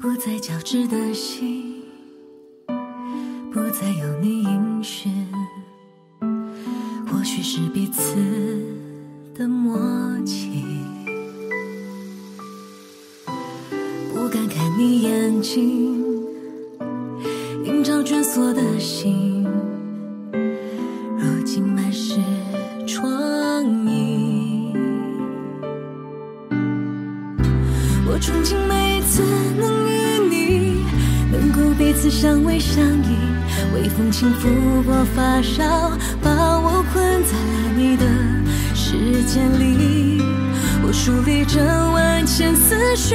不再交织的心。的默契。不敢看你眼睛，映照蜷缩的心，如今满是疮痍。我憧憬每一次能与，能够彼此相偎相依，微风轻拂过发梢，把我困在了你的世界里。我梳理着万千思绪，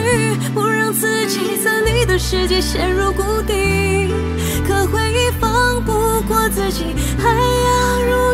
不让自己在你的世界陷入谷底。可回忆放不过自己，还要如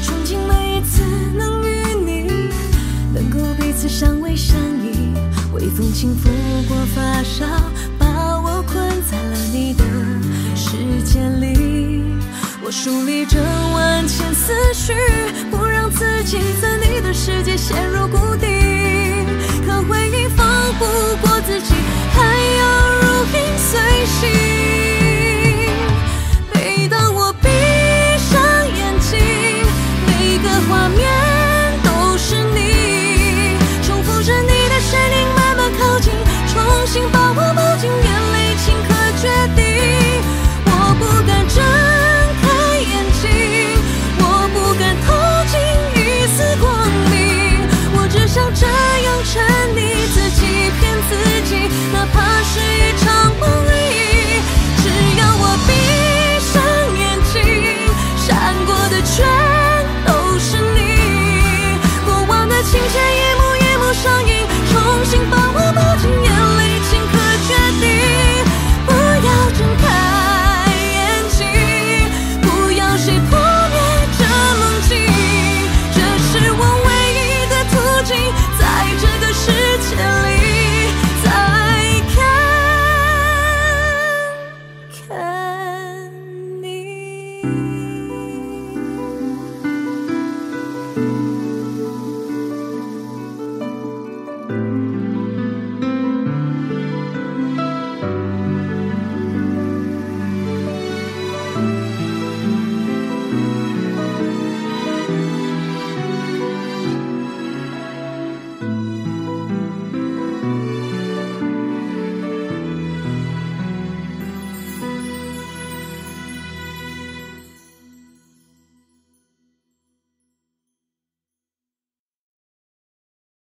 憧憬每一次能与你，能够彼此相偎相依，微风轻拂过发梢，把我困在了你的世界里。我梳理着万千思绪，不让自己在你的世界陷入怕是